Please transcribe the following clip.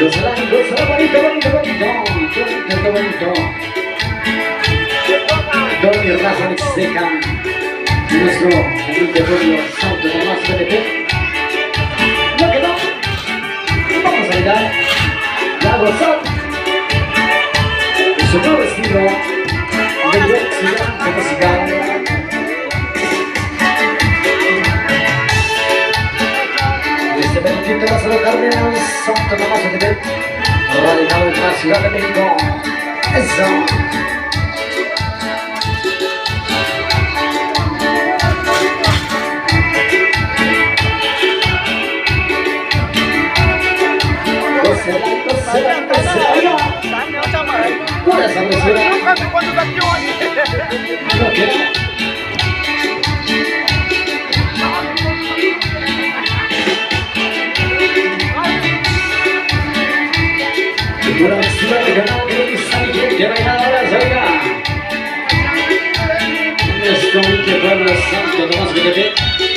Gózala, gózala, bonito, bonito, bonito, bonito, bonito. Don mi raza mixteca, nuestro humilde pueblo santo de más PDP. No quedó. Vamos a bailar la. Su nuevo estilo. Desde Benedicto Lázaro Cárdenas, Santo Tomás BTP, radicado en la Ciudad de México. Eso. Nuestro humilde pueblo santo, Tomás BTP.